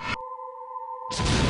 you